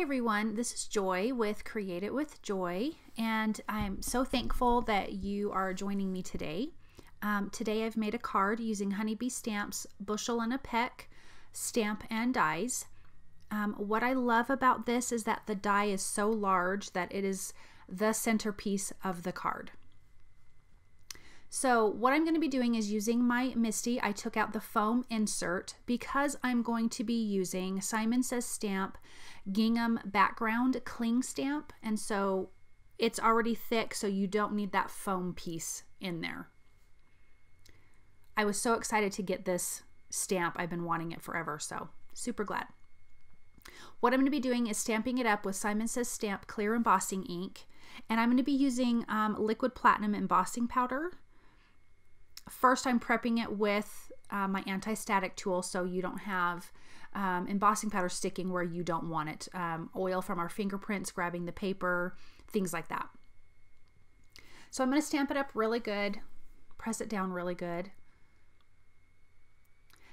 Hi everyone, this is Joy with Create It with Joy, and I'm so thankful that you are joining me today. Um, today I've made a card using Honeybee Stamps, Bushel and a Peck, stamp and dies. Um, what I love about this is that the die is so large that it is the centerpiece of the card. So what I'm going to be doing is using my MISTI. I took out the foam insert because I'm going to be using Simon Says Stamp gingham background cling stamp. And so it's already thick, so you don't need that foam piece in there. I was so excited to get this stamp. I've been wanting it forever, so super glad. What I'm going to be doing is stamping it up with Simon Says Stamp Clear Embossing Ink. And I'm going to be using um, liquid platinum embossing powder First, I'm prepping it with uh, my anti-static tool so you don't have um, embossing powder sticking where you don't want it. Um, oil from our fingerprints, grabbing the paper, things like that. So I'm going to stamp it up really good, press it down really good.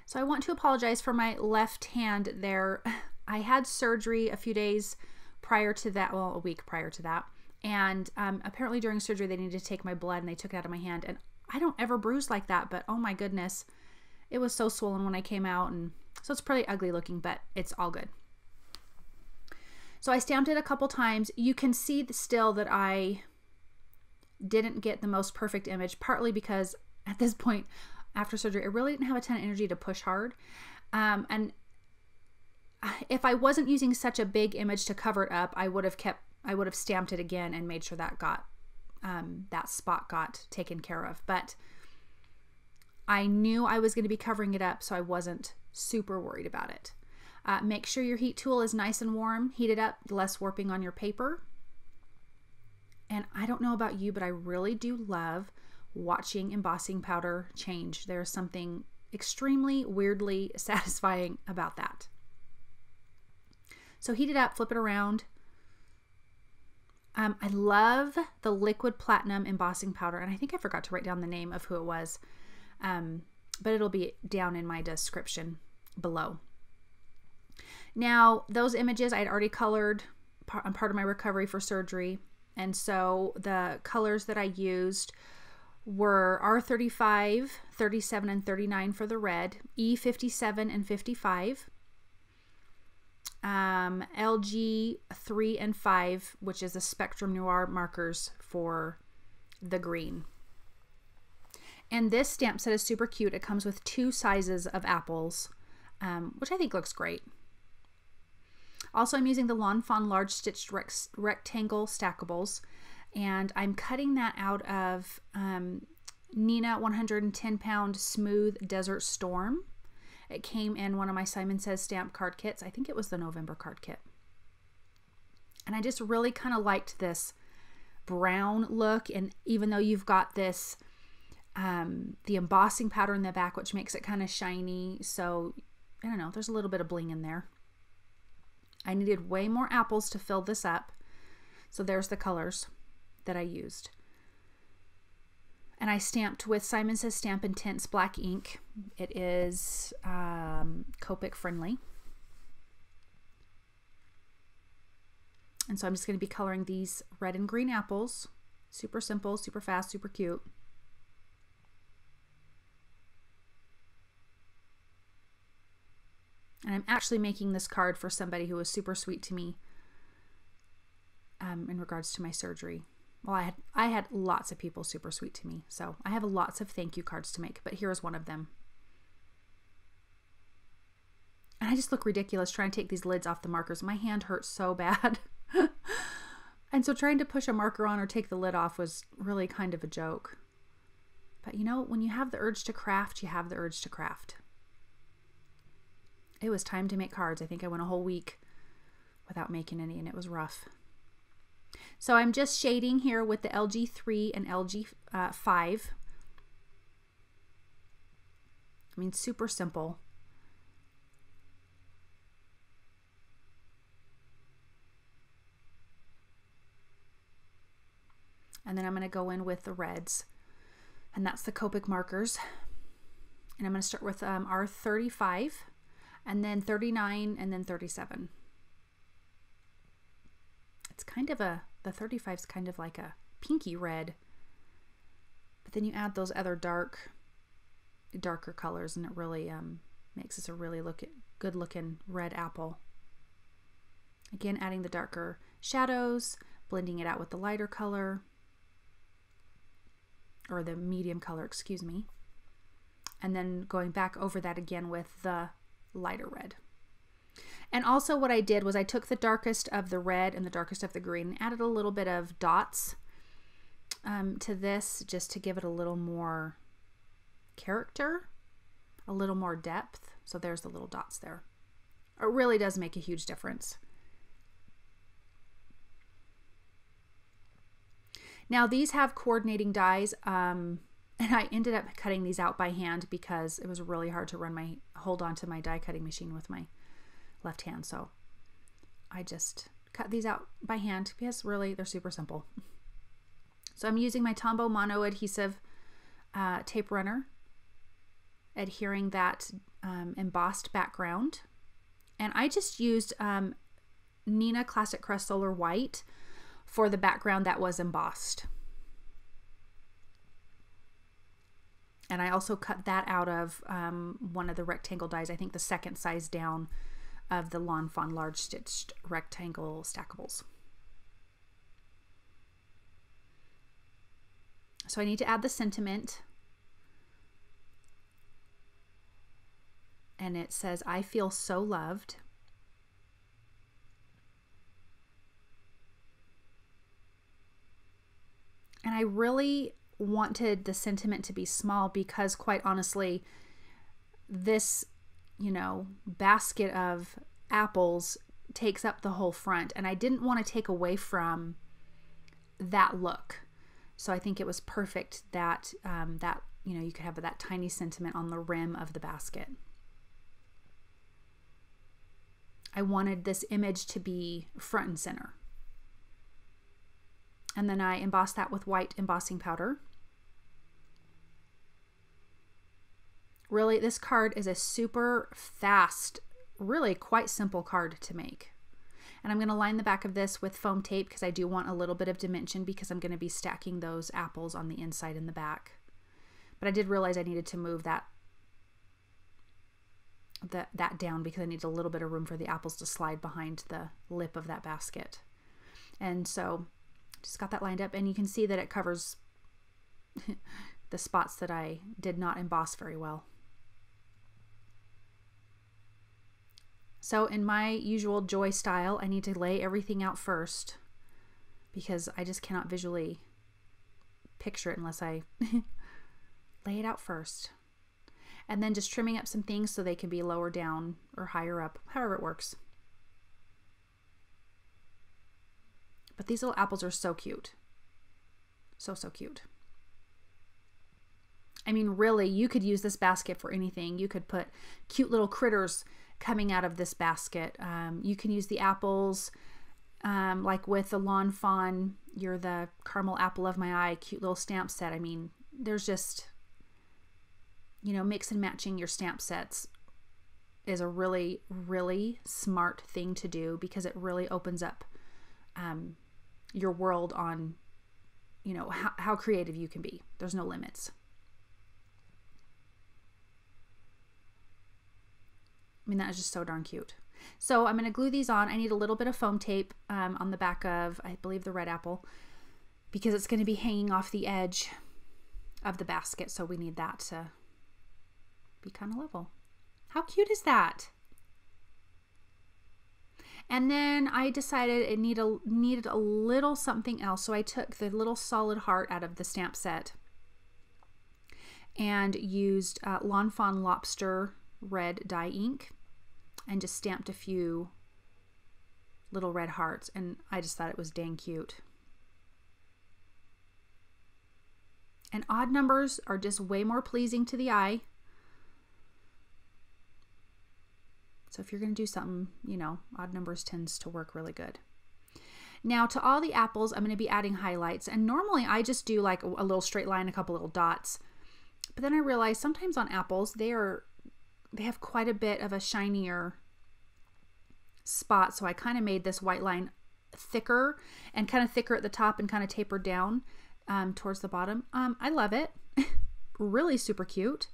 So I want to apologize for my left hand there. I had surgery a few days prior to that, well, a week prior to that. And um, apparently during surgery, they needed to take my blood and they took it out of my hand. And I don't ever bruise like that, but oh my goodness, it was so swollen when I came out. And so it's pretty ugly looking, but it's all good. So I stamped it a couple times. You can see still that I didn't get the most perfect image, partly because at this point after surgery, I really didn't have a ton of energy to push hard. Um, and if I wasn't using such a big image to cover it up, I would have kept, I would have stamped it again and made sure that got um, that spot got taken care of. But I knew I was going to be covering it up, so I wasn't super worried about it. Uh, make sure your heat tool is nice and warm. Heat it up, less warping on your paper. And I don't know about you, but I really do love watching embossing powder change. There's something extremely weirdly satisfying about that. So heat it up, flip it around, um, I love the liquid platinum embossing powder, and I think I forgot to write down the name of who it was, um, but it'll be down in my description below. Now, those images I had already colored on part of my recovery for surgery, and so the colors that I used were R35, 37, and 39 for the red, E57 and 55, um, LG 3 and 5, which is a Spectrum Noir markers for the green. And this stamp set is super cute. It comes with two sizes of apples, um, which I think looks great. Also, I'm using the Lawn Fawn Large Stitched Rectangle Stackables, and I'm cutting that out of um, Neenah 110 Pound Smooth Desert Storm. It came in one of my Simon Says stamp card kits. I think it was the November card kit. And I just really kind of liked this brown look. And even though you've got this, um, the embossing powder in the back, which makes it kind of shiny. So, I don't know, there's a little bit of bling in there. I needed way more apples to fill this up. So there's the colors that I used and I stamped with Simon Says Stamp Intense black ink. It is um, Copic friendly. And so I'm just going to be coloring these red and green apples. Super simple, super fast, super cute. And I'm actually making this card for somebody who was super sweet to me um, in regards to my surgery well i had i had lots of people super sweet to me so i have lots of thank you cards to make but here's one of them. And i just look ridiculous trying to take these lids off the markers. My hand hurts so bad. And so trying to push a marker on or take the lid off was really kind of a joke. But you know when you have the urge to craft you have the urge to craft. It was time to make cards. I think i went a whole week without making any and it was rough so I'm just shading here with the LG3 and LG5. Uh, I mean, super simple. And then I'm going to go in with the reds. And that's the Copic markers. And I'm going to start with um, R35 and then 39 and then 37. Kind of a, the 35 is kind of like a pinky red. But then you add those other dark, darker colors and it really um, makes this a really look good looking red apple. Again, adding the darker shadows, blending it out with the lighter color, or the medium color, excuse me. And then going back over that again with the lighter red. And also what I did was I took the darkest of the red and the darkest of the green and added a little bit of dots um, to this just to give it a little more character, a little more depth. So there's the little dots there. It really does make a huge difference. Now these have coordinating dies, um, and I ended up cutting these out by hand because it was really hard to run my hold on to my die cutting machine with my left hand. So I just cut these out by hand because really they're super simple. So I'm using my Tombow Mono Adhesive uh, tape runner, adhering that um, embossed background. And I just used um, Neenah Classic Crest Solar White for the background that was embossed. And I also cut that out of um, one of the rectangle dies, I think the second size down of the Lawn Fawn large stitched rectangle stackables. So I need to add the sentiment. And it says, I feel so loved. And I really wanted the sentiment to be small because, quite honestly, this, you know, basket of apples takes up the whole front. And I didn't want to take away from that look. So I think it was perfect that, um, that you know, you could have that tiny sentiment on the rim of the basket. I wanted this image to be front and center and then I embossed that with white embossing powder. Really, this card is a super fast, really quite simple card to make. And I'm going to line the back of this with foam tape because I do want a little bit of dimension because I'm going to be stacking those apples on the inside and the back. But I did realize I needed to move that that, that down because I need a little bit of room for the apples to slide behind the lip of that basket. And so just got that lined up and you can see that it covers the spots that I did not emboss very well. So in my usual joy style, I need to lay everything out first because I just cannot visually picture it unless I lay it out first. And then just trimming up some things so they can be lower down or higher up, however it works. But these little apples are so cute. So, so cute. I mean, really, you could use this basket for anything. You could put cute little critters coming out of this basket. Um, you can use the apples, um, like with the Lawn Fawn, you're the caramel apple of my eye, cute little stamp set. I mean, there's just, you know, mix and matching your stamp sets is a really, really smart thing to do because it really opens up um, your world on you know how, how creative you can be there's no limits I mean, that is just so darn cute. So I'm going to glue these on. I need a little bit of foam tape um, on the back of, I believe, the red apple because it's going to be hanging off the edge of the basket. So we need that to be kind of level. How cute is that? And then I decided it need a, needed a little something else. So I took the little solid heart out of the stamp set and used uh, Lawn Fawn Lobster red dye ink and just stamped a few little red hearts. And I just thought it was dang cute. And odd numbers are just way more pleasing to the eye. So if you're going to do something, you know, odd numbers tends to work really good. Now to all the apples, I'm going to be adding highlights. And normally I just do like a little straight line, a couple little dots. But then I realized sometimes on apples, they are, they have quite a bit of a shinier spot. So I kind of made this white line thicker and kind of thicker at the top and kind of tapered down um, towards the bottom. Um, I love it. really super cute.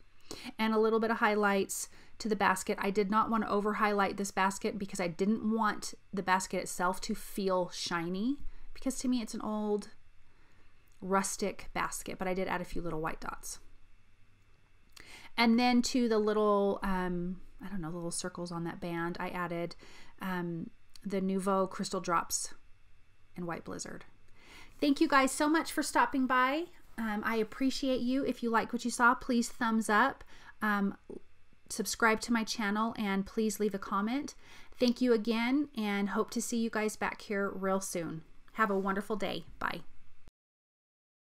And a little bit of highlights to the basket. I did not want to over highlight this basket because I didn't want the basket itself to feel shiny because to me it's an old rustic basket, but I did add a few little white dots. And then to the little, um, I don't know, little circles on that band, I added um, the Nuvo Crystal Drops and White Blizzard. Thank you guys so much for stopping by. Um, I appreciate you. If you like what you saw, please thumbs up, um, subscribe to my channel, and please leave a comment. Thank you again, and hope to see you guys back here real soon. Have a wonderful day. Bye.